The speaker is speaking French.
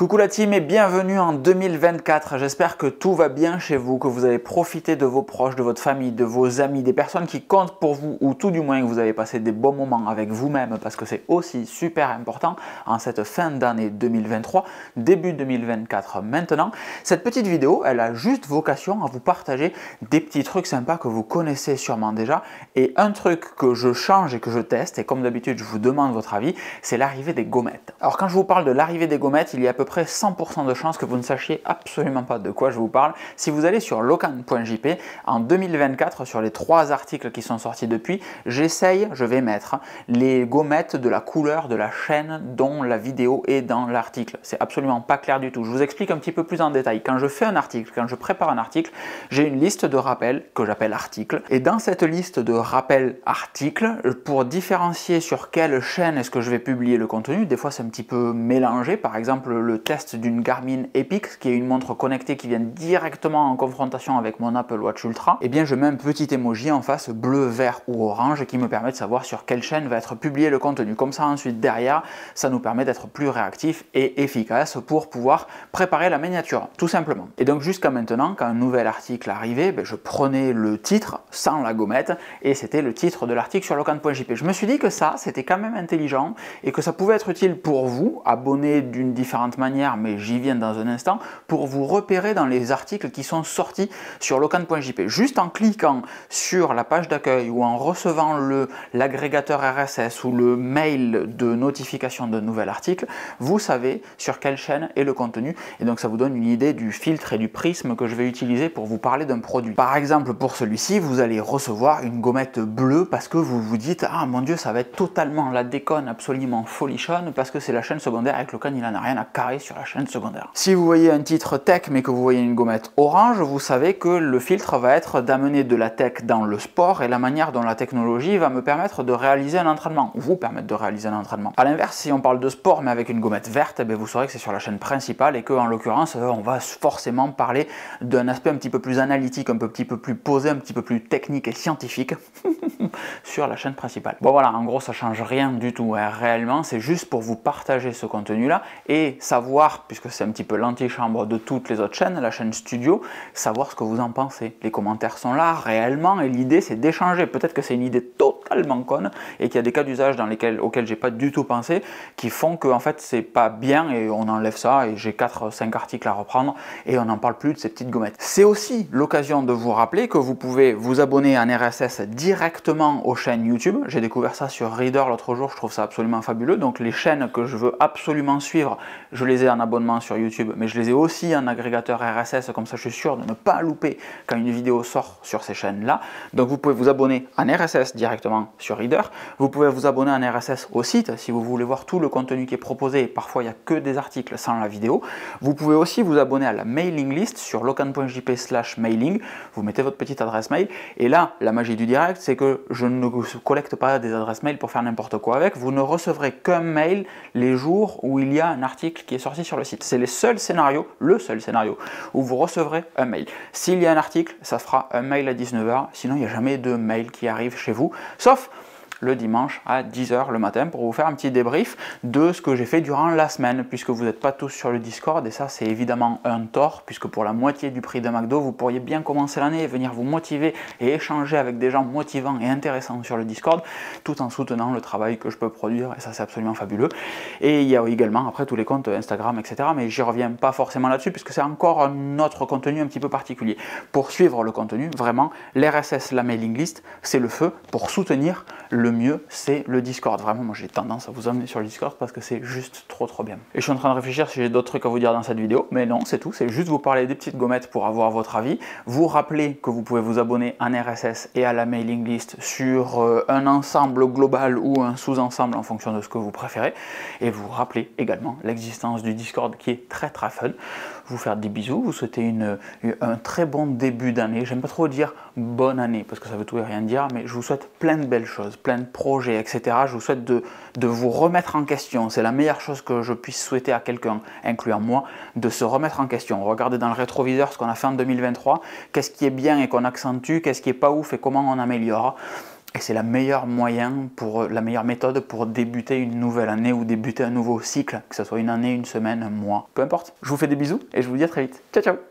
Coucou la team et bienvenue en 2024. J'espère que tout va bien chez vous, que vous avez profité de vos proches, de votre famille, de vos amis, des personnes qui comptent pour vous ou tout du moins que vous avez passé des bons moments avec vous-même parce que c'est aussi super important en cette fin d'année 2023, début 2024 maintenant. Cette petite vidéo, elle a juste vocation à vous partager des petits trucs sympas que vous connaissez sûrement déjà et un truc que je change et que je teste et comme d'habitude je vous demande votre avis, c'est l'arrivée des gommettes. Alors quand je vous parle de l'arrivée des gommettes, il y a à peu près 100% de chances que vous ne sachiez absolument pas de quoi je vous parle. Si vous allez sur locan.jp, en 2024, sur les trois articles qui sont sortis depuis, j'essaye, je vais mettre les gommettes de la couleur de la chaîne dont la vidéo est dans l'article. C'est absolument pas clair du tout. Je vous explique un petit peu plus en détail. Quand je fais un article, quand je prépare un article, j'ai une liste de rappels que j'appelle articles. Et dans cette liste de rappels articles, pour différencier sur quelle chaîne est-ce que je vais publier le contenu, des fois c'est un petit peu mélangé. Par exemple, le test d'une Garmin Epix, qui est une montre connectée qui vient directement en confrontation avec mon Apple Watch Ultra, et eh bien je mets un petit emoji en face bleu, vert ou orange qui me permet de savoir sur quelle chaîne va être publié le contenu. Comme ça ensuite derrière, ça nous permet d'être plus réactif et efficace pour pouvoir préparer la miniature, tout simplement. Et donc jusqu'à maintenant, quand un nouvel article arrivait, ben, je prenais le titre sans la gommette et c'était le titre de l'article sur locan.jp. Je me suis dit que ça, c'était quand même intelligent et que ça pouvait être utile pour vous, abonnés d'une différente manière, mais j'y viens dans un instant, pour vous repérer dans les articles qui sont sortis sur locan.jp. Juste en cliquant sur la page d'accueil ou en recevant l'agrégateur RSS ou le mail de notification d'un nouvel article, vous savez sur quelle chaîne est le contenu et donc ça vous donne une idée du filtre et du prisme que je vais utiliser pour vous parler d'un produit. Par exemple, pour celui-ci, vous allez recevoir une gommette bleue parce que vous vous dites Ah mon dieu, ça va être totalement la déconne absolument folichonne parce que c'est la chaîne secondaire avec Locan, il n'en a rien à carrer sur la chaîne secondaire. Si vous voyez un titre tech mais que vous voyez une gommette orange, vous savez que le filtre va être d'amener de la tech dans le sport et la manière dont la technologie va me permettre de réaliser un entraînement, vous permettre de réaliser un entraînement. A l'inverse, si on parle de sport mais avec une gommette verte, eh vous saurez que c'est sur la chaîne principale et que en l'occurrence, on va forcément parler d'un aspect un petit peu plus analytique, un petit peu plus posé, un petit peu plus technique et scientifique sur la chaîne principale. Bon voilà, en gros ça change rien du tout hein. réellement, c'est juste pour vous partager ce contenu là et savoir, puisque c'est un petit peu l'antichambre de toutes les autres chaînes, la chaîne studio, savoir ce que vous en pensez. Les commentaires sont là réellement et l'idée c'est d'échanger. Peut-être que c'est une idée totalement conne et qu'il y a des cas d'usage dans lesquels auxquels j'ai pas du tout pensé qui font que en fait c'est pas bien et on enlève ça et j'ai 4-5 articles à reprendre et on n'en parle plus de ces petites gommettes. C'est aussi l'occasion de vous rappeler que vous pouvez vous abonner en RSS directement aux chaînes YouTube. J'ai découvert ça sur Reader l'autre jour, je trouve ça absolument fabuleux. Donc les chaînes que je veux absolument suivre, je les ai en abonnement sur YouTube, mais je les ai aussi en agrégateur RSS, comme ça je suis sûr de ne pas louper quand une vidéo sort sur ces chaînes-là. Donc vous pouvez vous abonner en RSS directement sur Reader. Vous pouvez vous abonner en RSS au site si vous voulez voir tout le contenu qui est proposé. Parfois il n'y a que des articles sans la vidéo. Vous pouvez aussi vous abonner à la mailing list sur locan.jp slash mailing. Vous mettez votre petite adresse mail. Et là, la magie du direct, c'est que je ne collecte pas des adresses mail pour faire n'importe quoi avec. Vous ne recevrez qu'un mail les jours où il y a un article qui est sorti sur le site. C'est les seuls scénarios, le seul scénario, où vous recevrez un mail. S'il y a un article, ça fera un mail à 19h. Sinon, il n'y a jamais de mail qui arrive chez vous. Sauf le dimanche à 10h le matin pour vous faire un petit débrief de ce que j'ai fait durant la semaine, puisque vous n'êtes pas tous sur le Discord, et ça c'est évidemment un tort, puisque pour la moitié du prix de McDo, vous pourriez bien commencer l'année et venir vous motiver et échanger avec des gens motivants et intéressants sur le Discord, tout en soutenant le travail que je peux produire, et ça c'est absolument fabuleux. Et il y a également après tous les comptes Instagram, etc., mais j'y reviens pas forcément là-dessus, puisque c'est encore un autre contenu un petit peu particulier. Pour suivre le contenu, vraiment, l'RSS, la mailing list, c'est le feu pour soutenir le mieux, c'est le Discord. Vraiment, moi j'ai tendance à vous emmener sur le Discord parce que c'est juste trop trop bien. Et je suis en train de réfléchir si j'ai d'autres trucs à vous dire dans cette vidéo, mais non, c'est tout. C'est juste vous parler des petites gommettes pour avoir votre avis. Vous rappeler que vous pouvez vous abonner en RSS et à la mailing list sur euh, un ensemble global ou un sous-ensemble en fonction de ce que vous préférez. Et vous rappeler également l'existence du Discord qui est très très fun. Vous faire des bisous, vous souhaiter une, un très bon début d'année. J'aime pas trop dire bonne année parce que ça veut tout et rien dire, mais je vous souhaite plein de belles choses, plein de projets, etc. Je vous souhaite de, de vous remettre en question. C'est la meilleure chose que je puisse souhaiter à quelqu'un, incluant moi, de se remettre en question. Regardez dans le rétroviseur ce qu'on a fait en 2023, qu'est-ce qui est bien et qu'on accentue, qu'est-ce qui est pas ouf et comment on améliore Et c'est la meilleure moyen pour la meilleure méthode pour débuter une nouvelle année ou débuter un nouveau cycle, que ce soit une année, une semaine, un mois, peu importe. Je vous fais des bisous et je vous dis à très vite. Ciao ciao